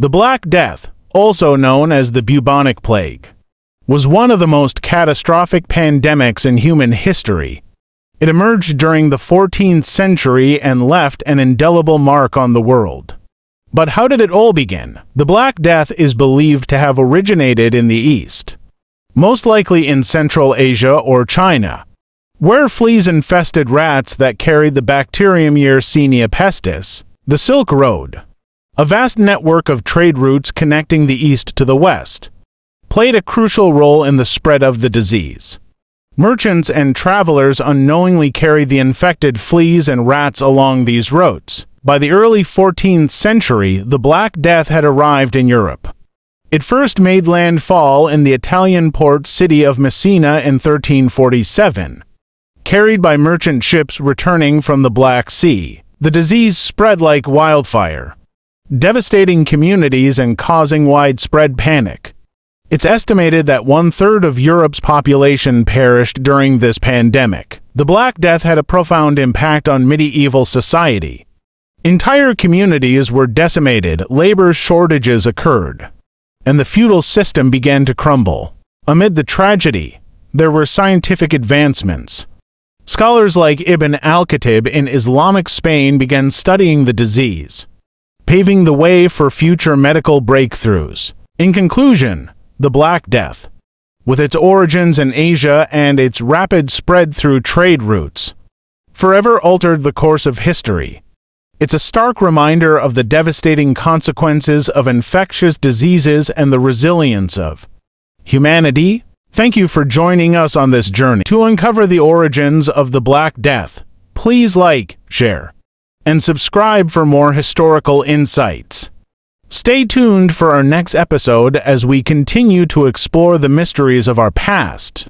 The Black Death, also known as the bubonic plague, was one of the most catastrophic pandemics in human history. It emerged during the 14th century and left an indelible mark on the world. But how did it all begin? The Black Death is believed to have originated in the East, most likely in Central Asia or China, where fleas infested rats that carried the bacterium Yersinia pestis, the Silk Road, a vast network of trade routes connecting the East to the West, played a crucial role in the spread of the disease. Merchants and travelers unknowingly carried the infected fleas and rats along these routes. By the early 14th century, the Black Death had arrived in Europe. It first made landfall in the Italian port city of Messina in 1347. Carried by merchant ships returning from the Black Sea, the disease spread like wildfire, devastating communities and causing widespread panic. It's estimated that one third of Europe's population perished during this pandemic. The Black Death had a profound impact on medieval society. Entire communities were decimated, labor shortages occurred, and the feudal system began to crumble. Amid the tragedy, there were scientific advancements. Scholars like Ibn al-Khatib in Islamic Spain began studying the disease, paving the way for future medical breakthroughs. In conclusion, the Black Death, with its origins in Asia and its rapid spread through trade routes, forever altered the course of history. It's a stark reminder of the devastating consequences of infectious diseases and the resilience of humanity. Thank you for joining us on this journey. To uncover the origins of the Black Death, please like, share, and subscribe for more historical insights. Stay tuned for our next episode as we continue to explore the mysteries of our past.